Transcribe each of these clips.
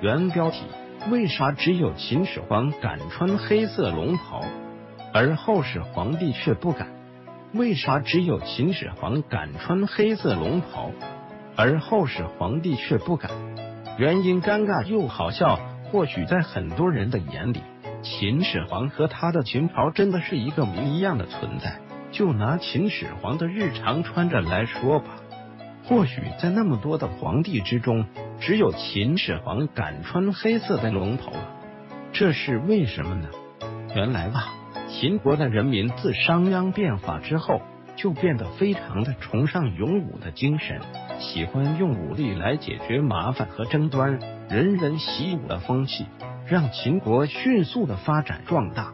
原标题：为啥只有秦始皇敢穿黑色龙袍，而后世皇帝却不敢？为啥只有秦始皇敢穿黑色龙袍，而后世皇帝却不敢？原因尴尬又好笑。或许在很多人的眼里，秦始皇和他的秦袍真的是一个谜一样的存在。就拿秦始皇的日常穿着来说吧，或许在那么多的皇帝之中，只有秦始皇敢穿黑色的龙袍了。这是为什么呢？原来吧，秦国的人民自商鞅变法之后，就变得非常的崇尚勇武的精神，喜欢用武力来解决麻烦和争端。人人习武的风气，让秦国迅速的发展壮大。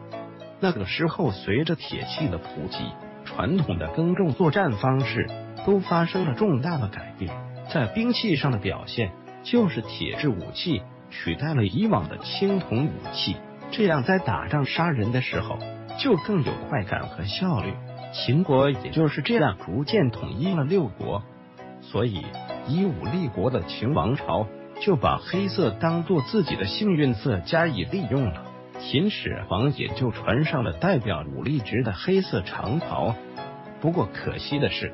那个时候，随着铁器的普及，传统的耕种作战方式都发生了重大的改变。在兵器上的表现，就是铁制武器取代了以往的青铜武器，这样在打仗杀人的时候就更有快感和效率。秦国也就是这样逐渐统一了六国，所以以武立国的秦王朝。就把黑色当做自己的幸运色加以利用了，秦始皇也就穿上了代表武力值的黑色长袍。不过可惜的是，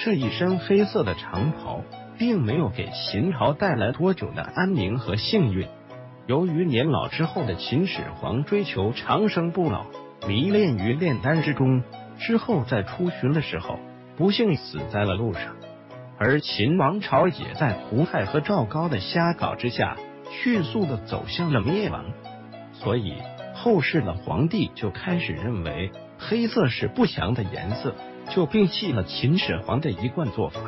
这一身黑色的长袍并没有给秦朝带来多久的安宁和幸运。由于年老之后的秦始皇追求长生不老，迷恋于炼丹之中，之后在出巡的时候不幸死在了路上。而秦王朝也在胡亥和赵高的瞎搞之下，迅速的走向了灭亡。所以后世的皇帝就开始认为黑色是不祥的颜色，就摒弃了秦始皇的一贯做法。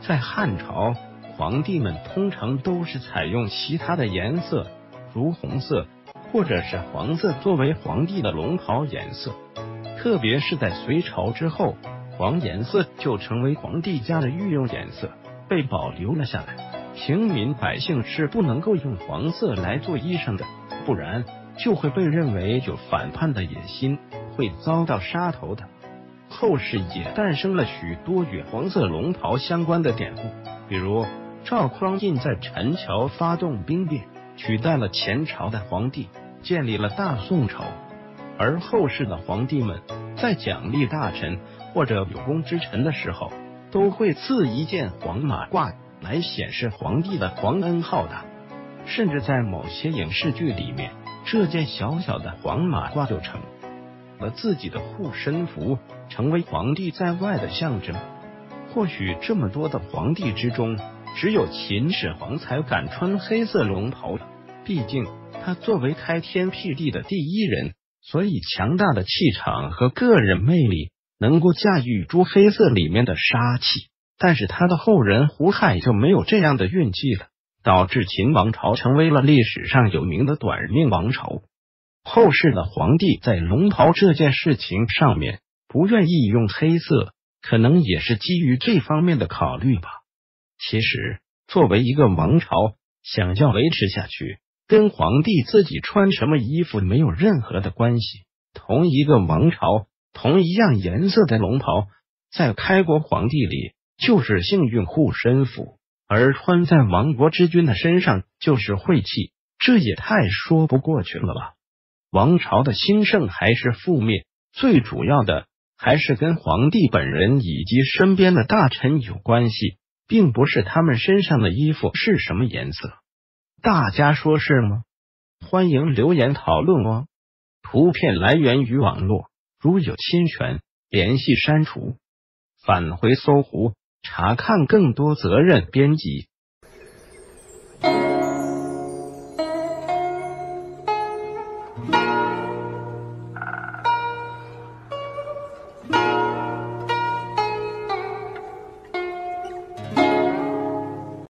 在汉朝，皇帝们通常都是采用其他的颜色，如红色或者是黄色作为皇帝的龙袍颜色。特别是在隋朝之后。黄颜色就成为皇帝家的御用颜色，被保留了下来。平民百姓是不能够用黄色来做衣裳的，不然就会被认为有反叛的野心，会遭到杀头的。后世也诞生了许多与黄色龙袍相关的典故，比如赵匡胤在陈桥发动兵变，取代了前朝的皇帝，建立了大宋朝。而后世的皇帝们在奖励大臣。或者有功之臣的时候，都会赐一件黄马褂来显示皇帝的皇恩浩大。甚至在某些影视剧里面，这件小小的黄马褂就成了自己的护身符，成为皇帝在外的象征。或许这么多的皇帝之中，只有秦始皇才敢穿黑色龙袍了。毕竟他作为开天辟地的第一人，所以强大的气场和个人魅力。能够驾驭住黑色里面的杀气，但是他的后人胡亥就没有这样的运气了，导致秦王朝成为了历史上有名的短命王朝。后世的皇帝在龙袍这件事情上面不愿意用黑色，可能也是基于这方面的考虑吧。其实，作为一个王朝，想要维持下去，跟皇帝自己穿什么衣服没有任何的关系。同一个王朝。同一样颜色的龙袍，在开国皇帝里就是幸运护身符，而穿在亡国之君的身上就是晦气，这也太说不过去了吧？王朝的兴盛还是覆灭，最主要的还是跟皇帝本人以及身边的大臣有关系，并不是他们身上的衣服是什么颜色。大家说是吗？欢迎留言讨论哦。图片来源于网络。如有侵权，联系删除，返回搜狐查看更多责任编辑。